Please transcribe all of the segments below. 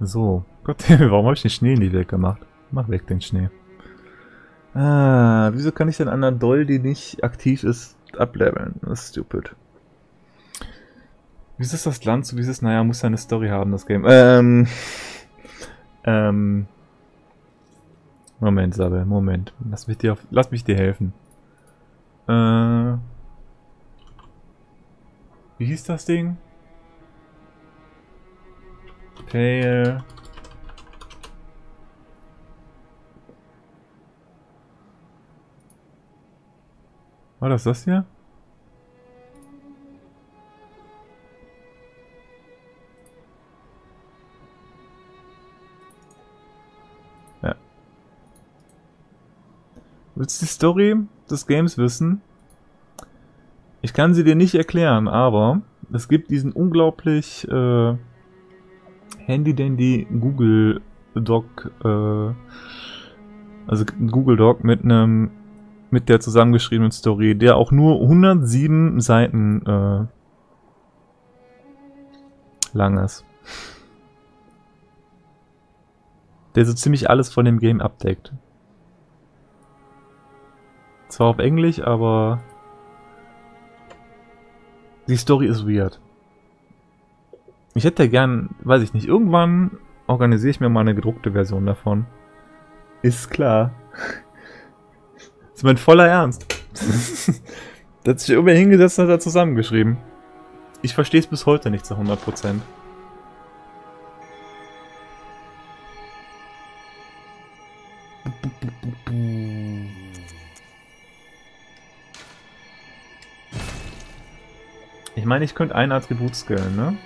So. Gott, warum habe ich den Schnee nie weggemacht? Mach weg den Schnee. Ah, wieso kann ich denn an einer Doll, die nicht aktiv ist, ableveln? Das ist stupid. Wie ist das Land? So wie ist es? Naja, muss ja eine Story haben, das Game. Ähm. Ähm. Moment, Sabel, Moment. Lass mich dir, auf, lass mich dir helfen. Äh. Wie hieß das Ding? Pale. War das das hier? Ja. Willst du die Story des Games wissen? Ich kann sie dir nicht erklären, aber es gibt diesen unglaublich äh, handy-dandy Google Doc, äh, also Google Doc mit einem mit der zusammengeschriebenen Story, der auch nur 107 Seiten äh, lang ist. Der so ziemlich alles von dem Game abdeckt. Zwar auf Englisch, aber die Story ist weird. Ich hätte gern, weiß ich nicht, irgendwann organisiere ich mir mal eine gedruckte Version davon. Ist klar. ist mein voller Ernst. da hat sich irgendwer hingesetzt und hat da zusammengeschrieben. Ich verstehe es bis heute nicht zu 100%. Ich meine, ich könnte ein Attribut skillen, ne?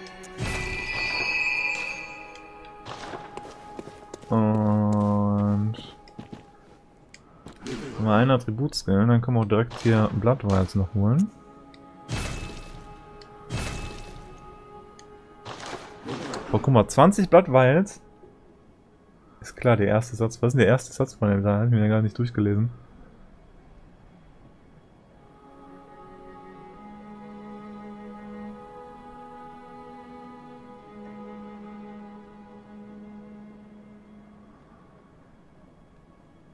Und... Wenn wir ein Attribut skillen, dann können wir auch direkt hier Blood Vials noch holen. Oh, guck mal, 20 Blood Vials. Ist klar, der erste Satz. Was ist denn der erste Satz von dem da? Hab ich mir ja gar nicht durchgelesen.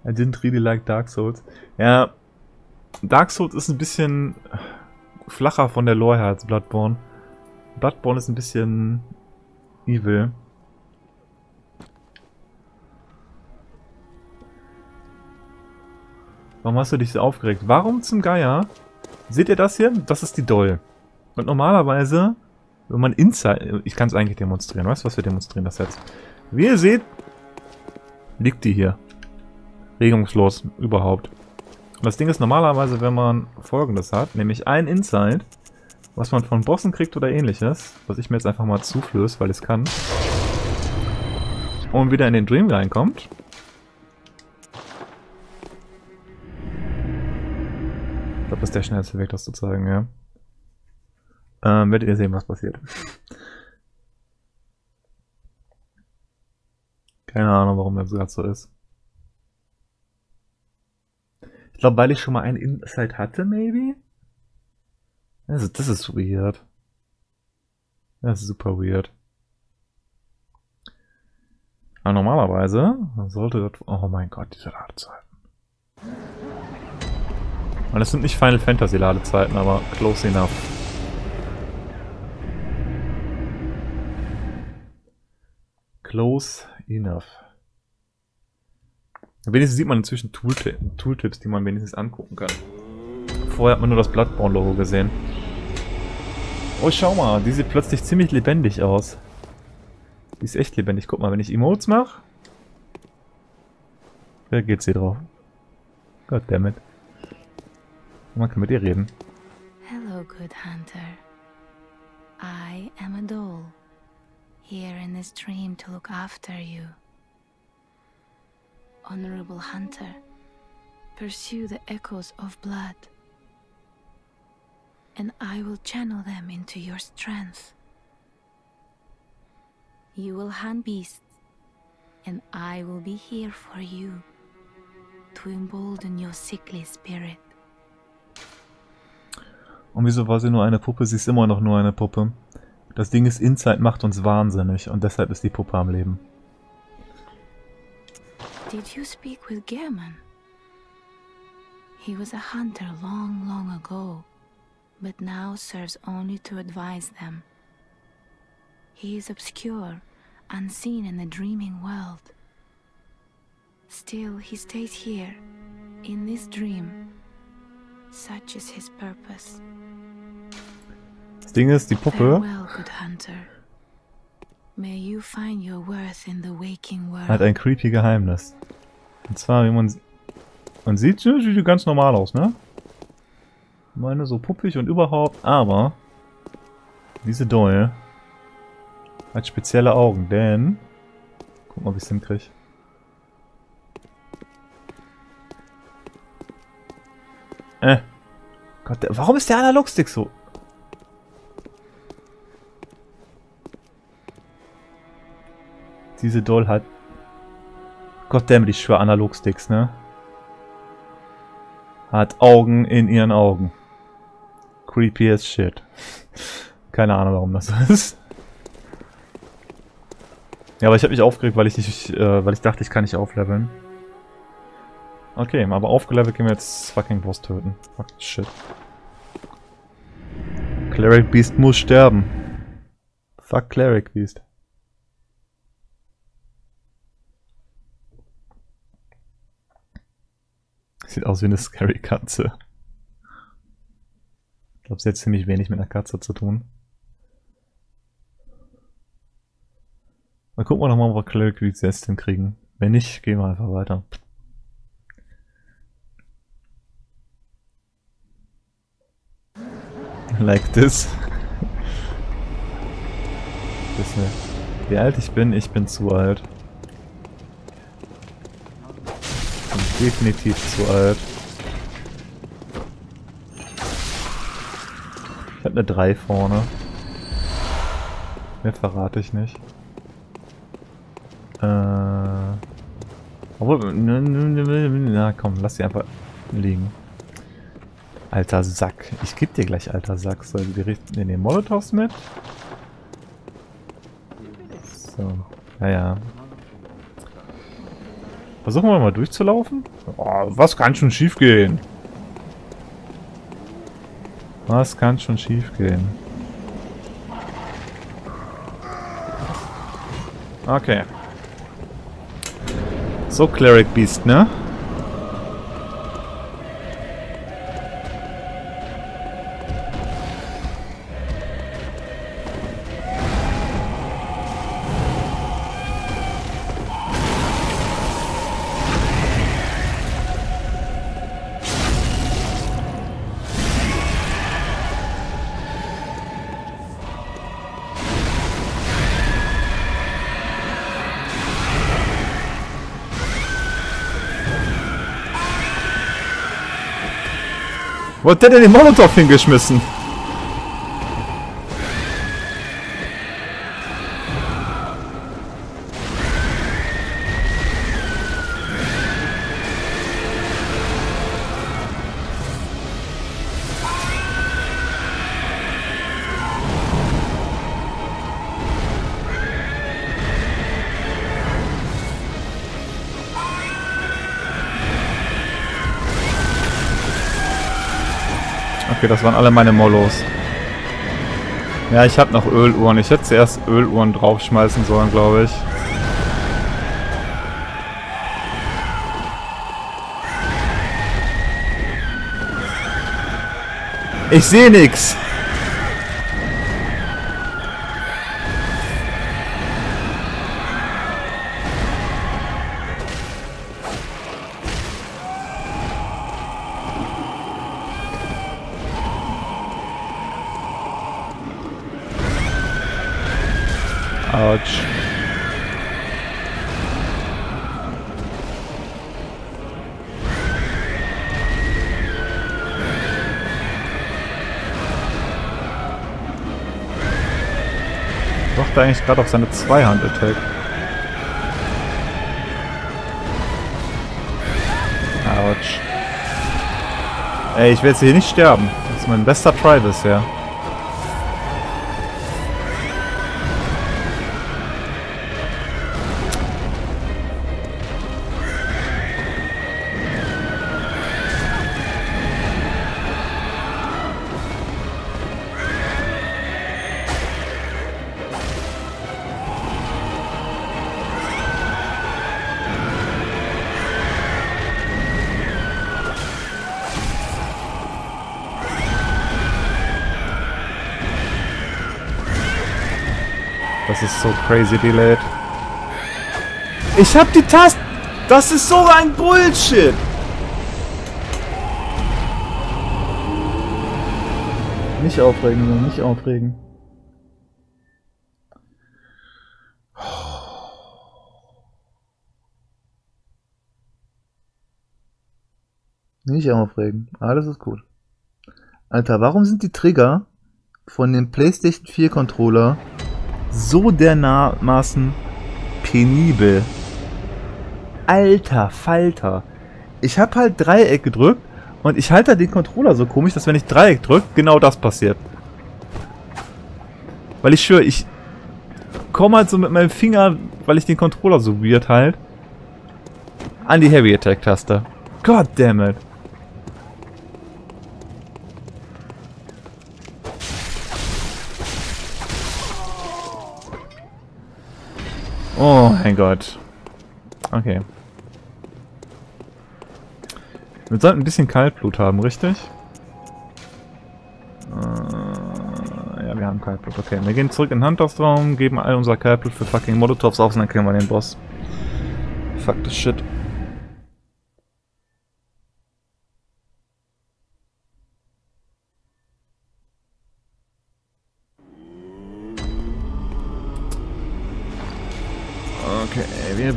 I didn't really like Dark Souls. Ja, Dark Souls ist ein bisschen flacher von der Lore her als Bloodborne. Bloodborne ist ein bisschen evil. Warum hast du dich so aufgeregt? Warum zum Geier? Seht ihr das hier? Das ist die Doll. Und normalerweise, wenn man Inside... Ich kann es eigentlich demonstrieren. Weißt du, was wir demonstrieren das jetzt? Wie ihr seht, liegt die hier regungslos überhaupt. Und das Ding ist normalerweise, wenn man folgendes hat, nämlich ein Insight, was man von Bossen kriegt oder ähnliches, was ich mir jetzt einfach mal zuflöße, weil ich es kann, und wieder in den Dream reinkommt. Ich glaube, das ist der schnellste Weg, das zu zeigen, ja. Ähm, werdet ihr sehen, was passiert. Keine Ahnung, warum das gerade so ist. Ich glaube, weil ich schon mal einen Insight hatte, maybe? Also, das ist weird. Das ist super weird. Aber normalerweise sollte das... Oh mein Gott, diese Ladezeiten. Und das sind nicht Final Fantasy Ladezeiten, aber close enough. Close enough. Wenigstens sieht man inzwischen Toolti Tooltips, die man wenigstens angucken kann. Vorher hat man nur das Bloodborne-Logo gesehen. Oh, schau mal, die sieht plötzlich ziemlich lebendig aus. Die ist echt lebendig. Guck mal, wenn ich Emotes mache... Da geht sie drauf. Goddammit. Man kann mit ihr reden. Hello, good hunter. I am a doll. Here in this dream to look after you. Honorable hunter, pursue the echoes of blood, and I will channel them into your strength. You will hunt beasts, and I will be here for you to embolden your sickly spirit. Und wieso war sie nur eine Puppe? Sie ist immer noch nur eine Puppe. Das Ding ist, Inside macht uns wahnsinnig und deshalb ist die Puppe am Leben. Did you speak with Gehrman? He was a hunter long, long ago, but now serves only to advise them. He is obscure, unseen in the dreaming world. Still, he stays here, in this dream. Such is his purpose. Das Ding ist, die Puppe Farewell, good hunter. Hat ein creepy Geheimnis. Und zwar, wie man... Man sieht, sie sieht ganz normal aus, ne? Ich meine, so puppig und überhaupt, aber... Diese Doll hat spezielle Augen, denn... Guck mal, ob ich es hinkriege. Äh. Gott, warum ist der Analogstick so? Diese Doll hat... Goddammit, ich schwöre Analogsticks, ne? Hat Augen in ihren Augen. Creepy as shit. Keine Ahnung, warum das ist. Ja, aber ich habe mich aufgeregt, weil ich nicht, äh, weil ich dachte, ich kann nicht aufleveln. Okay, aber aufgelevelt gehen wir jetzt fucking Boss töten. Fuck shit. Cleric Beast muss sterben. Fuck Cleric Beast. Sieht aus wie eine scary Katze. Ich glaube, sie hat ziemlich wenig mit einer Katze zu tun. Mal gucken wir nochmal, ob wir Cleric Beast jetzt hinkriegen. Wenn nicht, gehen wir einfach weiter. like this. Wie alt ich bin? Ich bin zu alt. Bin definitiv zu alt. Ich hab eine 3 vorne. Mehr verrate ich nicht. Äh. Obwohl, na komm, lass sie einfach liegen. Alter Sack. Ich geb dir gleich, alter Sack. So, wir richten in den Molotovs mit. So, naja. Versuchen wir mal durchzulaufen. Oh, was kann schon schief gehen? Was kann schon schief gehen? Okay. So, Cleric Beast, ne? Wo hat der denn den Molotow hingeschmissen? Okay, das waren alle meine Molos. Ja, ich habe noch Öluhren. Ich hätte zuerst Öluhren draufschmeißen sollen, glaube ich. Ich sehe nix. Er eigentlich gerade auf seine Zweihand-Attack. Autsch. Ey, ich will jetzt hier nicht sterben. Das ist mein bester Try bisher. Das ist so crazy delayed. Ich hab die Taste... Das ist so ein Bullshit! Nicht aufregen, nur nicht aufregen. Nicht aufregen. Alles ist gut. Alter, warum sind die Trigger von dem PlayStation 4 Controller so dermaßen penibel? Alter Falter. Ich hab halt Dreieck gedrückt und ich halte den Controller so komisch, dass wenn ich Dreieck drücke, genau das passiert. Weil ich schwöre, ich komme halt so mit meinem Finger, weil ich den Controller so weird halt, an die Heavy Attack Taste. God damn it. Oh mein Gott. Okay. Wir sollten ein bisschen Kaltblut haben, richtig? Äh, ja, wir haben Kaltblut. Okay, wir gehen zurück in den Handelsraum, geben all unser Kaltblut für fucking Molotovs aus und dann killen wir den Boss. Fuck this shit.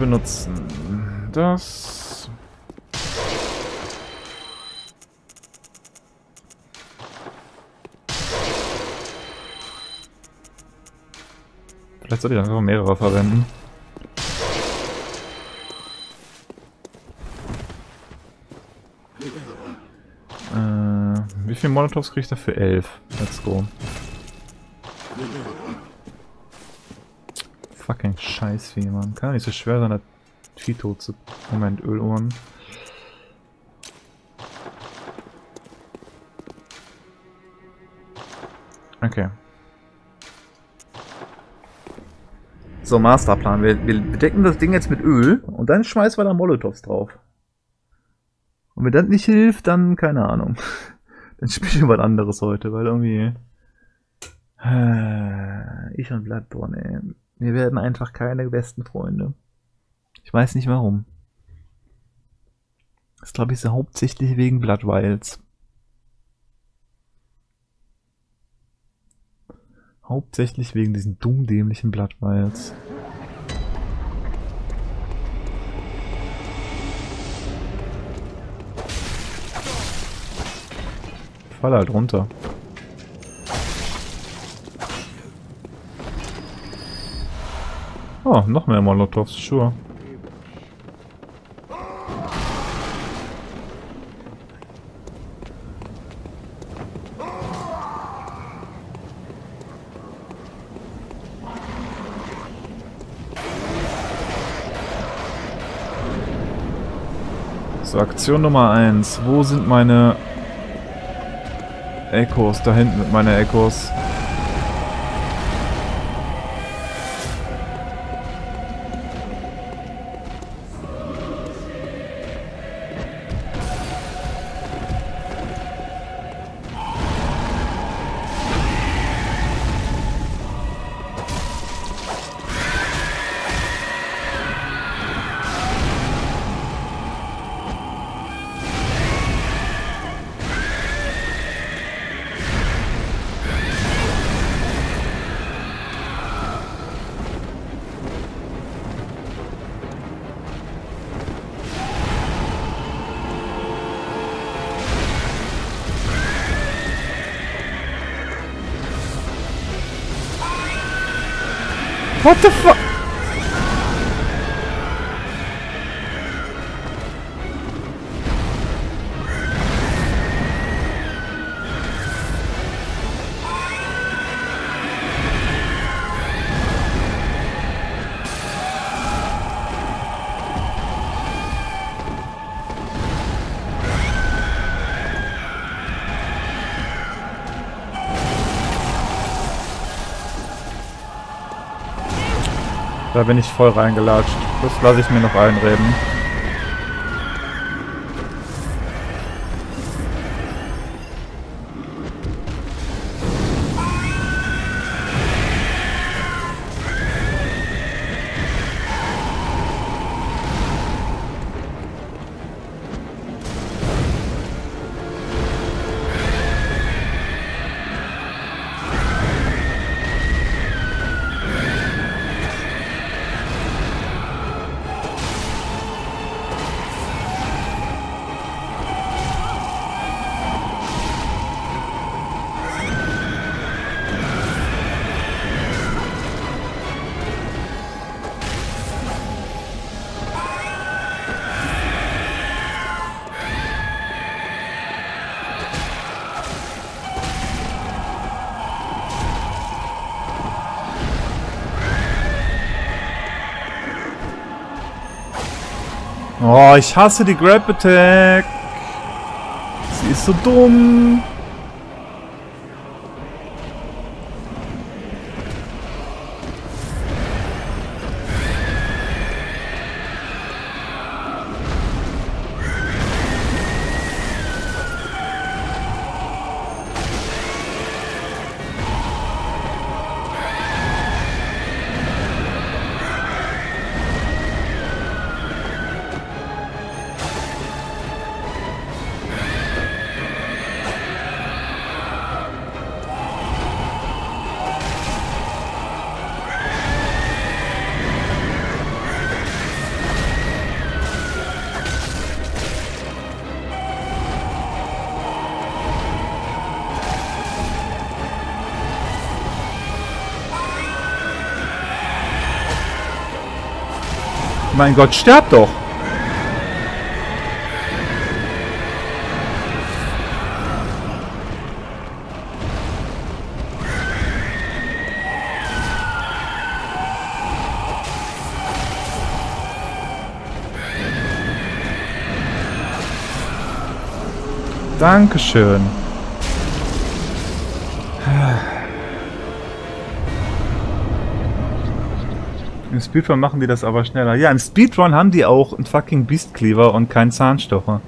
Benutzen das. Vielleicht sollte ich einfach mehrere verwenden. Äh, wie viele Molotovs kriegt er für 11? Let's go. Scheißvieh, Mann. Kann nicht so schwer sein, das Vieh tot zu... Moment, Ölohren. Okay. So, Masterplan. Wir, wir bedecken das Ding jetzt mit Öl und dann schmeißen wir da Molotovs drauf. Und wenn das nicht hilft, dann keine Ahnung. dann spiele ich was anderes heute, weil irgendwie... Äh, ich und Bloodborne, ey. Wir werden einfach keine besten Freunde. Ich weiß nicht warum. Das glaube ich so hauptsächlich wegen Blood Wilds. Hauptsächlich wegen diesen dummdämlichen Blood Wilds. Fall halt runter. Oh, noch mehr Molotovs, sure. So, Aktion Nummer 1. Wo sind meine Echos? Da hinten mit meine Echos. What the fuck? Da bin ich voll reingelatscht. Das lasse ich mir noch einreden. Oh, ich hasse die Grab Attack. Sie ist so dumm. Mein Gott, sterb doch! Dankeschön. Im Speedrun machen die das aber schneller. Ja, im Speedrun haben die auch einen fucking Beastcleaver und keinen Zahnstocher.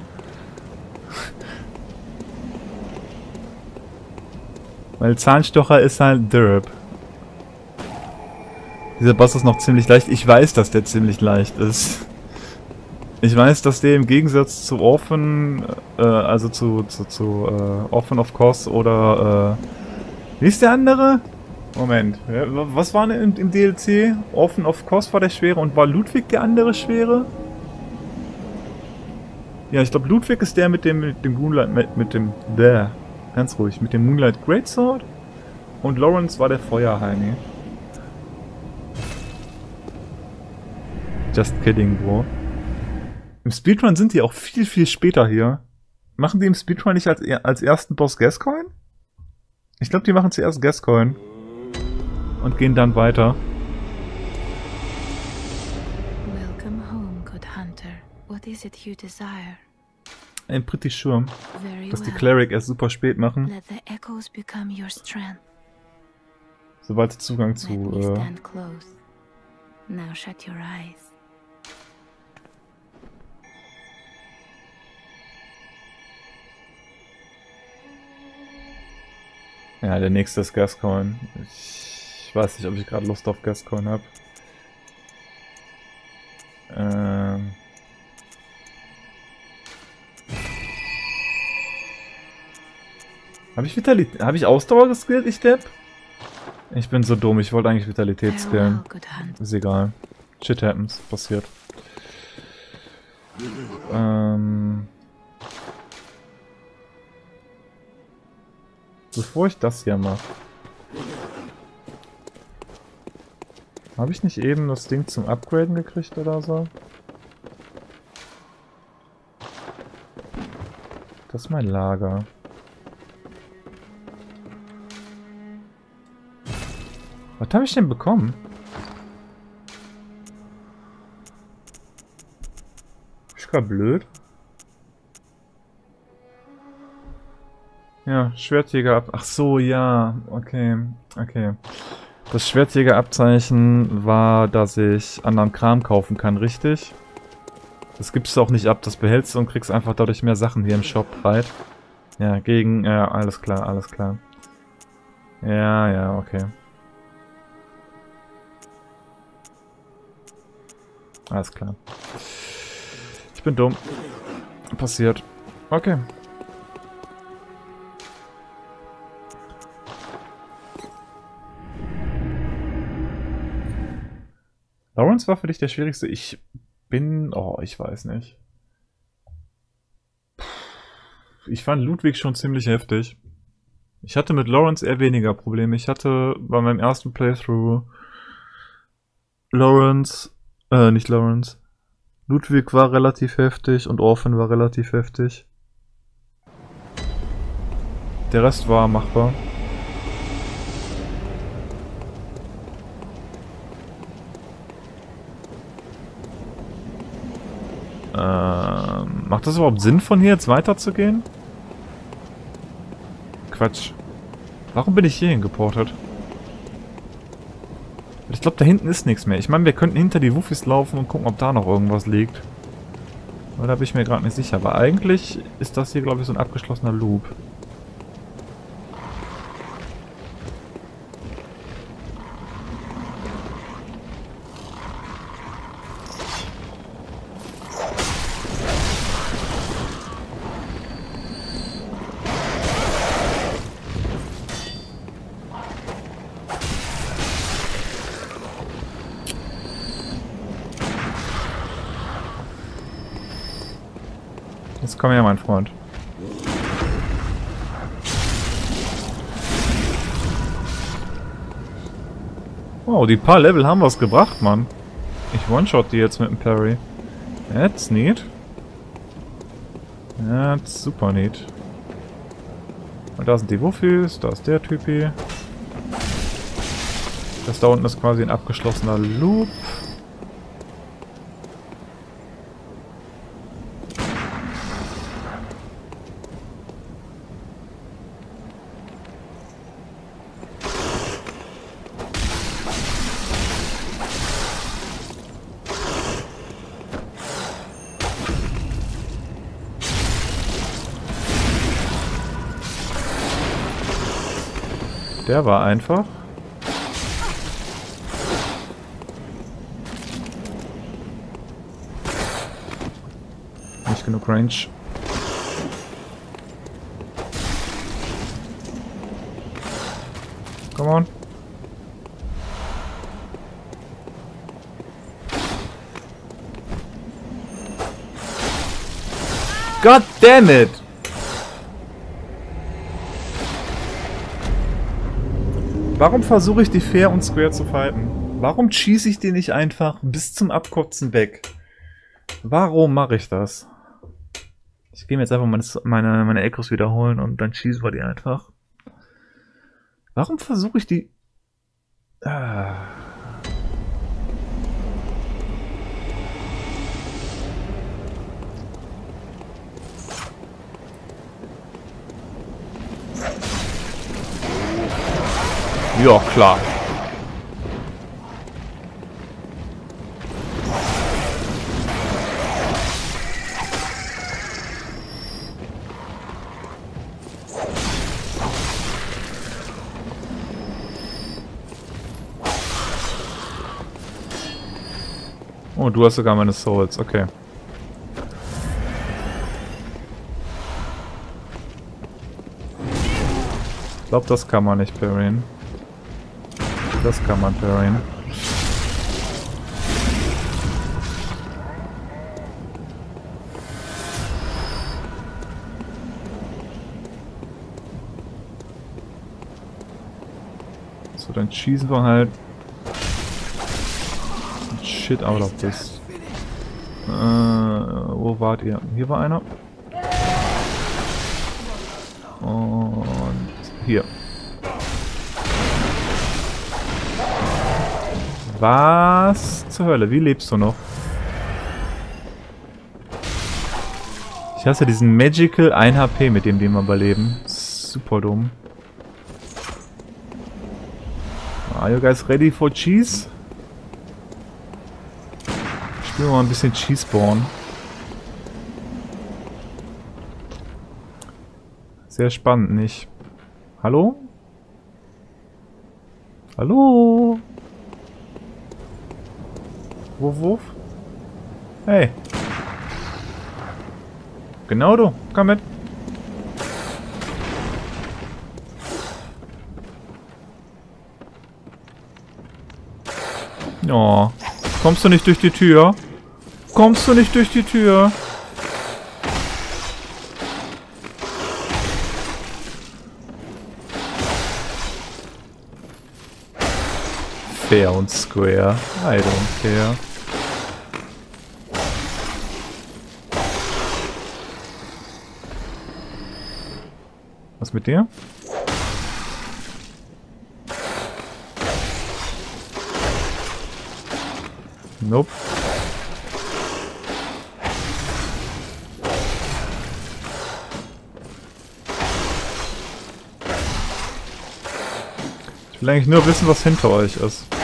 Weil Zahnstocher ist halt Derp. Dieser Boss ist noch ziemlich leicht. Ich weiß, dass der ziemlich leicht ist. Ich weiß, dass der im Gegensatz zu Orphan, äh, also zu, zu, zu äh, Orphan of Course oder, äh, wie ist der andere? Moment, was war denn im, im DLC? Orphan of Course war der schwere und war Ludwig der andere schwere? Ja, ich glaube Ludwig ist der mit dem, mit dem Moonlight, mit, mit dem, der, ganz ruhig, mit dem Moonlight Greatsword und Lawrence war der Feuerheini. Just kidding, Bro. Im Speedrun sind die auch viel, viel später hier. Machen die im Speedrun nicht als, als ersten Boss Gascoin? Ich glaube, die machen zuerst Gascoin und gehen dann weiter. Welcome home, good hunter. What is it you desire? I'm pretty sure, dass die. Cleric erst super spät machen, Let the echoes become your strength. sobald sie Zugang zu... Äh, stand close. Now shut your eyes. ja, der nächste ist Gascoin. Ich weiß nicht, ob ich gerade Lust auf Gascoin habe. Ähm... Habe ich Vitalität? Habe ich Ausdauer geskillt, ich Depp? Ich bin so dumm, ich wollte eigentlich Vitalität skillen. Ist egal. Shit happens. Passiert. Ähm. Bevor ich das hier mache. Habe ich nicht eben das Ding zum Upgraden gekriegt oder so? Das ist mein Lager. Was habe ich denn bekommen? Ich grad blöd. Ja, Schwertjäger ab. Ach so, ja. Okay. Okay. Das Schwertjägerabzeichen war, dass ich anderen Kram kaufen kann, richtig? Das gibst du auch nicht ab, das behältst du und kriegst einfach dadurch mehr Sachen hier im Shop breit. Ja, gegen, ja, alles klar, alles klar. Ja, ja, okay. Alles klar. Ich bin dumm. Passiert. Okay. Lawrence war für dich der schwierigste. Ich bin... Oh, ich weiß nicht. Ich fand Ludwig schon ziemlich heftig. Ich hatte mit Lawrence eher weniger Probleme. Ich hatte bei meinem ersten Playthrough Lawrence, äh, nicht Lawrence. Ludwig war relativ heftig und Orphan war relativ heftig. Der Rest war machbar. Ähm, macht das überhaupt Sinn, von hier jetzt weiterzugehen? Quatsch. Warum bin ich hier hingeportet? Ich glaube, da hinten ist nichts mehr. Ich meine, wir könnten hinter die Wuffis laufen und gucken, ob da noch irgendwas liegt. Aber da bin ich mir gerade nicht sicher. Aber eigentlich ist das hier, glaube ich, so ein abgeschlossener Loop. Mein Freund. Wow, die paar Level haben was gebracht, Mann. Ich one-shot die jetzt mit dem Parry. That's neat. That's super neat. Und da sind die Wuffis, da ist der Typi. Das da unten ist quasi ein abgeschlossener Loop. Der war einfach. Nicht genug Range. Come on. God damn it! Warum versuche ich die fair und square zu fighten? Warum schieße ich die nicht einfach bis zum Abkotzen weg? Warum mache ich das? Ich gehe mir jetzt einfach meine, meine, meine Echos wiederholen und dann schießen wir die einfach. Warum versuche ich die... Ah. Ja, klar. Oh, du hast sogar meine Souls, okay. Ich glaube, das kann man nicht parryen. Das kann man parryen. So, dann schießen wir halt Shit out of this. Äh, wo wart ihr? Hier war einer. Und hier. Was zur Hölle? Wie lebst du noch? Ich hasse diesen Magical 1 HP, mit dem wir immer überleben. Super dumm. Are you guys ready for cheese? Spielen wir mal ein bisschen Cheeseborn. Sehr spannend, nicht? Hallo? Hallo? Wuff, wuff. Hey. Genau du. Komm mit. Oh. Kommst du nicht durch die Tür? Kommst du nicht durch die Tür? Fair und square. I don't care. Was mit dir? Nope. Ich will eigentlich nur wissen, was hinter euch ist.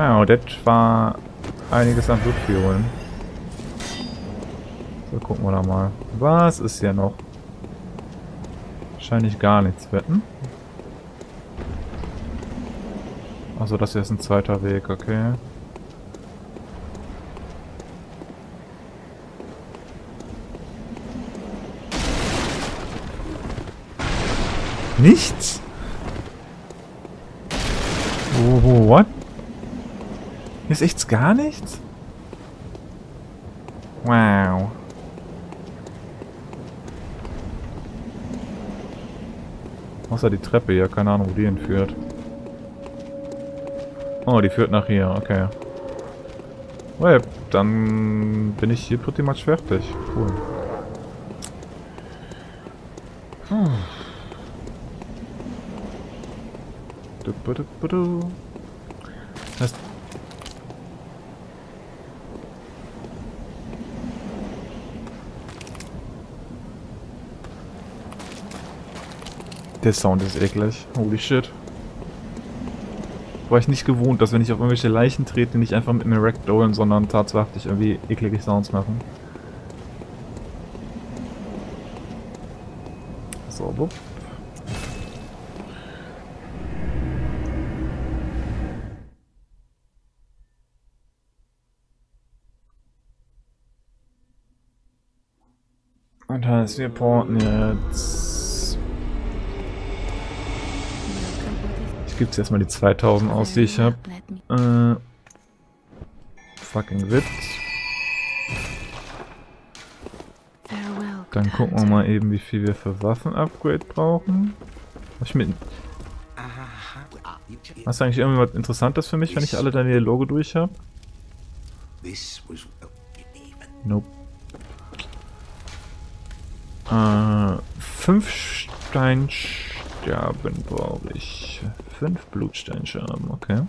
Wow, das war einiges an Blutführung. So, gucken wir da mal. Was ist hier noch? Wahrscheinlich gar nichts wetten. Also das hier ist ein zweiter Weg, okay. Nichts? Oh, what? Hier ist echt gar nichts? Wow. Außer die Treppe hier, keine Ahnung, wo die hinführt. Oh, die führt nach hier, okay. Well, dann bin ich hier pretty much fertig. Cool. Hm. Das Der Sound ist eklig. Holy shit. War ich nicht gewohnt, dass wenn ich auf irgendwelche Leichen trete, nicht einfach mit mir ragdollen, sondern tatsächlich irgendwie eklige Sounds machen. So, wupp. Und heißt, wir porten jetzt... Gebe jetzt erstmal die 2000 aus, die ich habe. Äh, fucking Witz. Dann gucken wir mal eben, wie viel wir für Waffen-Upgrade brauchen. Was ich mit... Hast du eigentlich irgendwie was Interessantes für mich, wenn ich alle deine Dialoge durch habe? Nope. Äh, fünf Steinsterben brauche ich. Fünf Blutsteinscherben, okay.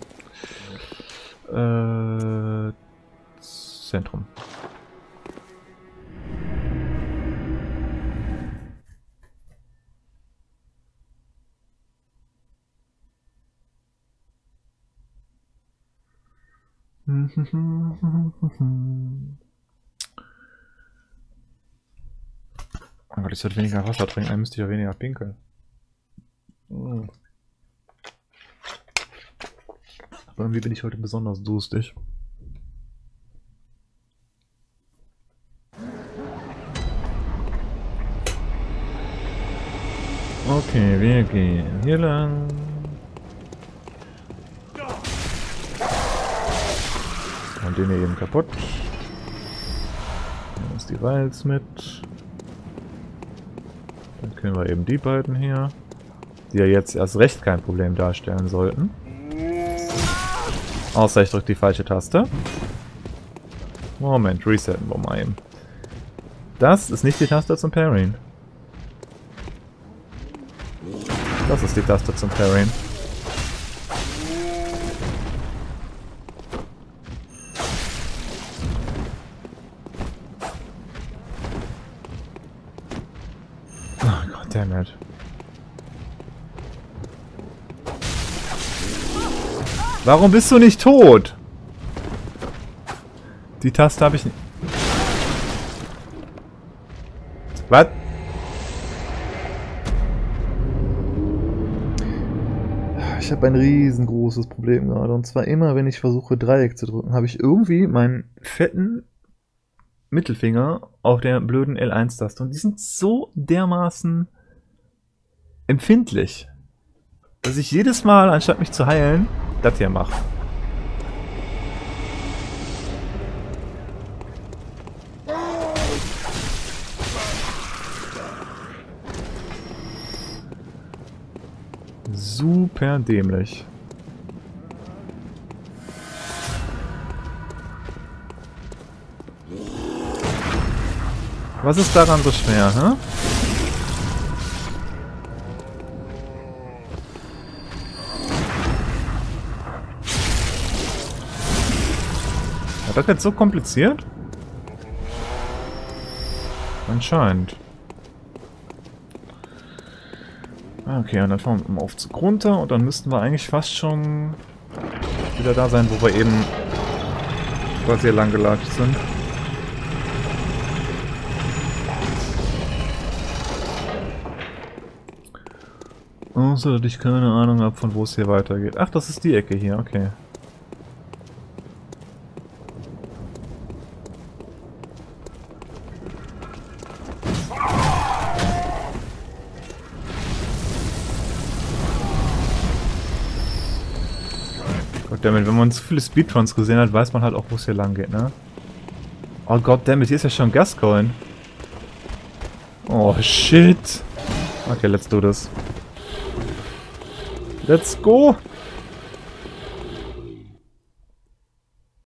Äh, Zentrum. Gott, ich sollte weniger Wasser trinken, dann müsste ich ja weniger pinkeln. Aber irgendwie bin ich heute besonders durstig. Okay, wir gehen hier lang. Und den hier eben kaputt. Nehmen uns die Rails mit. Dann können wir eben die beiden hier, die ja jetzt erst recht kein Problem darstellen sollten. Außer ich drücke die falsche Taste. Moment, resetten wir mal eben. Das ist nicht die Taste zum Parryen. Das ist die Taste zum Parryen. Warum bist du nicht tot? Die Taste habe ich nicht. Was? Ich habe ein riesengroßes Problem gerade. Und zwar immer, wenn ich versuche, Dreieck zu drücken, habe ich irgendwie meinen fetten Mittelfinger auf der blöden L1-Taste. Und die sind so dermaßen empfindlich, dass ich jedes Mal, anstatt mich zu heilen, das hier mache. Super dämlich. Was ist daran so schwer, hä? War das jetzt so kompliziert? Anscheinend. Okay, und dann fahren wir im Aufzug runter und dann müssten wir eigentlich fast schon wieder da sein, wo wir eben quasi lang gelatscht sind. Außer, dass ich keine Ahnung habe, von wo es hier weitergeht. Ach, das ist die Ecke hier, okay. Goddammit, wenn man so viele Speedruns gesehen hat, weiß man halt auch, wo es hier lang geht, ne? Oh goddammit, hier ist ja schon Gascoin. Oh shit. Okay, let's do this. Let's go!